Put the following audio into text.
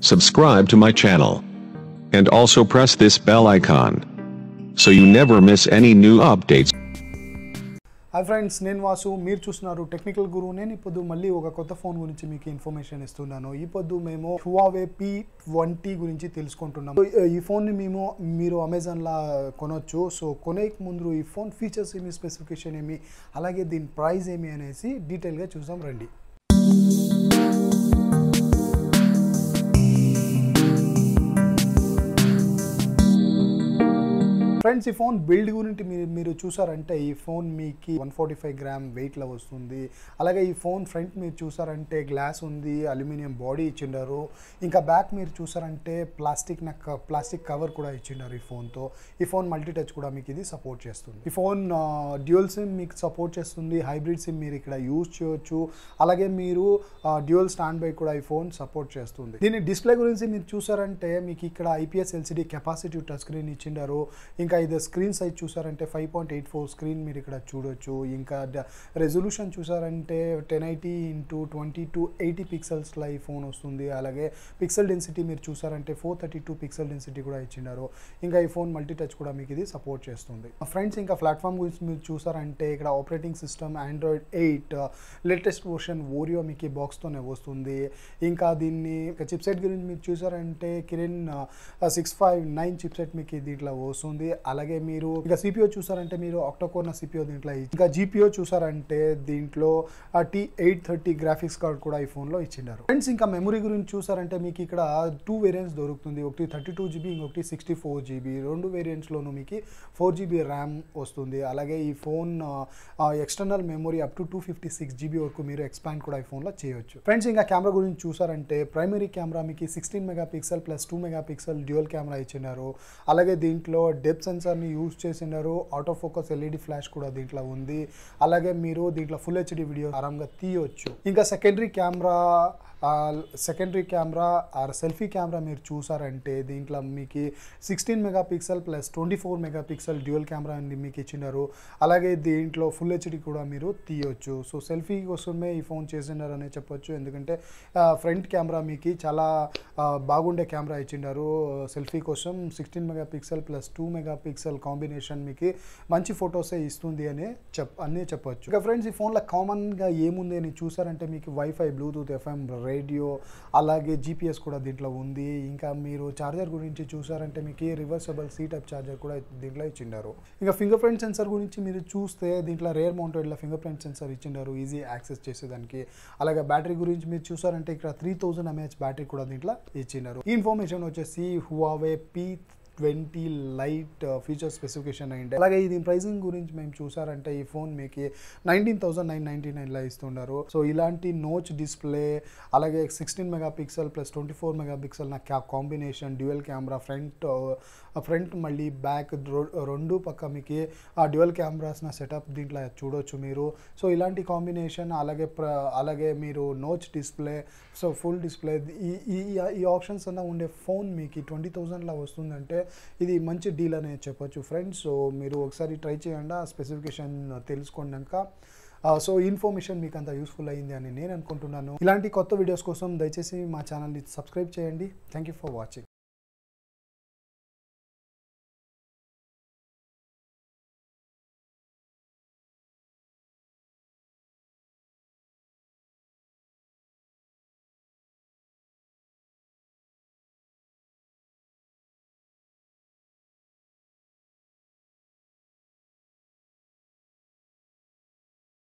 subscribe to my channel. And also press this bell icon. So you never miss any new updates. Hi friends నేను వాసు మీరు చూస్తున్నారు technical గురువు నేను ఇప్పుడు మళ్ళీ ఒక కొత్త ఫోన్ గురించి మీకు ఇన్ఫర్మేషన్ ఇస్తున్నాను ఈ పొద్దు మేము హువావే పీ ట్వంటీ గురించి తెలుసుకుంటున్నాము ఈ- ఫోన్ని మేము మీరు అమెజాన్లో కొనొచ్చు సో కొనేకి ముందు ఈ ఫోన్ ఫీచర్స్ ఏమి స్పెసిఫికేషన్ ఏమి అలాగే దీని ప్రైస్ ఏమి అనేసి డీటెయిల్గా చూసాం రండి ఫ్రెండ్స్ ఈ ఫోన్ బిల్డ్ గురించి మీరు మీరు చూసారంటే ఈ ఫోన్ మీకు వన్ ఫార్టీ ఫైవ్ గ్రామ్ వెయిట్లో వస్తుంది. అలాగే ఈ ఫోన్ ఫ్రంట్ మీరు చూసారంటే గ్లాస్ ఉంది అల్యూమినియం బాడీ ఇచ్చిండారు. ఇంకా బ్యాక్ మీరు చూసారంటే ప్లాస్టిక్ నాకు ప్లాస్టిక్ కవర్ కూడా ఇచ్చిండారు ఈ ఫోన్తో ఈ ఫోన్ మల్టీ టచ్ కూడా మీకు ఇది సపోర్ట్ చేస్తుంది. ఈ ఫోన్ డ్యూయల్ సిమ్ మీకు సపోర్ట్ చేస్తుంది హైబ్రిడ్ సిమ్ మీరు ఇక్కడ యూజ్ చేయొచ్చు. అలాగే మీరు డ్యూయల్ స్టాండ్ బై కూడా ఈ ఫోన్ సపోర్ట్ చేస్తుంది. దీని డిస్ప్లే గురించి మీరు చూసారంటే మీకు ఇక్కడ IPS LCD capacity touch screen ఇచ్చిండారు. ఇంకా ఇది స్క్రీన్ సైజ్ చూసారంటే five point eight four screen మీరు ఇక్కడ చూడొచ్చు. ఇంకా రెజల్యూషన్ చూసారంటే ten eighty into twenty two eighty పిక్సెల్స్లో ఈ ఫోన్ వస్తుంది. అలాగే పిక్సెల్ డెన్సిటీ మీరు చూసారంటే four thirty two pixel density కూడా ఇచ్చినారు ఇంకా ఈ ఫోన్ మల్టీ టచ్ కూడా మీకు ఇది సపోర్ట్ చేస్తుంది. ఫ్రెండ్స్ ఇంకా ప్లాట్ఫామ్ గురించి మీరు చూసారంటే ఇక్కడ operating system Android eight latest version Oreo మీకు ఈ బాక్స్తోనే వస్తుంది. ఇంకా దీన్ని చిప్సెట్ గురించి మీరు చూసారంటే Kirin six five nine chipset మీకు దీంట్లో వస్తుంది. అలాగే మీరు ఇంకా సిపిఓ చూసారంటే మీరు ఆక్టోకోర్న సిపిఓ దీంట్లో ఇంకా జీపీఓ చూసారంటే దీంట్లో T eight thirty graphics card కూడా ఈ ఫోన్లో ఇచ్చిండారు. ఫ్రెండ్స్ ఇంకా మెమరీ గురించి చూసారంటే మీకు ఇక్కడ టూ వేరియంట్స్ దొరుకుతుంది. ఒకటి థర్టీ టూ జీబీ ఇంకొకటి సిక్స్టీ ఫోర్ జీబీ రెండు వేరియంట్స్లోనూ మీకు ఫోర్ జీబీ ర్యామ్ వస్తుంది. అలాగే ఈ phone external memory up to two fifty six GB వరకు మీరు ఎక్స్పాండ్ కూడా ఈ ఫోన్లో చేయొచ్చు. ఫ్రెండ్స్ ఇంకా కెమెరా గురించి చూసారంటే ప్రైమరీ కెమెరా మీకు sixteen mega pixel plus two mega pixel dual camera ఇచ్చినారు అలాగే దీంట్లో డెప్ సెన్సార్ని యూజ్ చేసినారు ఆటో ఫోకస్ ఎల్ఈడి ఫ్లాష్ కూడా దీంట్లో ఉంది. అలాగే మీరు దీంట్లో ఫుల్ హెచ్డి వీడియో ఆరాంగా తీయొచ్చు. ఇంకా secondary camera secondary camera or selfie camera మీరు చూసారంటే దీంట్లో మీకు sixteen mega pixel plus twenty four mega pixel dual camera అని మీకు ఇచ్చినారు. అలాగే దీంట్లో ఫుల్ హెచ్డి కూడా మీరు తీయొచ్చు. సో సెల్ఫీ కోసమే ఈ ఫోన్ చేసినారనే చెప్పొచ్చు. ఎందుకంటే ఫ్రంట్ కెమెరా మీకు చాలా బాగుండే కెమెరా ఇచ్చిండారు సెల్ఫీ కోసం sixteen mega pixel plus two mega pixel combination మీకు మంచి ఫొటోసే ఇస్తుంది అని చెప్ అనే చెప్పొచ్చు. ఇక ఫ్రెండ్స్ ఈ ఫోన్లో కామన్గా ఏముంది అని చూసారంటే మీకు వైఫై బ్లూటూత్ ఎఫ్ఎం రేడియో అలాగే జీపీఎస్ కూడా దీంట్లో ఉంది. ఇంకా మీరు చార్జర్ గురించి చూసారంటే మీకు రివర్సబుల్ సీ టైప్ చార్జర్ కూడా దీంట్లో ఇచ్చిండారు. ఇంకా ఫింగర్ ప్రింట్ సెన్సర్ గురించి మీరు చూస్తే దీంట్లో రేర్ మౌంటెడ్లో ఫింగర్ ప్రింట్ సెన్సర్ ఇచ్చిండారు ఈజీ యాక్సెస్ చేసేదానికి. అలాగే బ్యాటరీ గురించి మీరు చూసారంటే ఇక్కడ త్రీ థౌజండ్ ఎంఏహెచ్ బ్యాటరీ కూడా దీంట్లో ఇచ్చినారు ఇన్ఫర్మేషన్ వచ్చేసి Huawei P twenty lite feature specification అయింది. అలాగే ఇది ప్రైసింగ్ గురించి మేము చూసారంటే ఈ ఫోన్ మీకు నైన్టీన్ థౌసండ్ నైన్ నైన్టీ నైన్లో ఇస్తున్నారు సో ఇలాంటి నోచ్ డిస్ప్లే అలాగే sixteen mega pixel plus twenty four mega pixel నా క్యా combination dual camera front front మళ్ళీ బ్యాక్ రెండు పక్క మీకు ఆ డ్యూయల్ నా సెటప్ దీంట్లో చూడొచ్చు మీరు. సో ఇలాంటి కాంబినేషన్ అలాగే ప్ర అలాగే మీరు notch display so full display ఈ ఈ ఈ ఆప్షన్స్ అన్న ఉండే ఫోన్ మీకు ట్వంటీ థౌజండ్లో వస్తుందంటే ఇది మంచి డీల్ అనే చెప్పొచ్చు ఫ్రెండ్స్. సో మీరు ఒకసారి ట్రై చేయండి ఆ స్పెసిఫికేషన్ తెలుసుకున్నాక సో ఇన్ఫర్మేషన్ మీకు అంత యూస్ఫుల్ అయింది అని నేను అనుకుంటున్నాను. ఇలాంటి కొత్త వీడియోస్ కోసం దయచేసి మా ఛానల్ని సబ్స్క్రైబ్ చేయండి. Thank you for watching.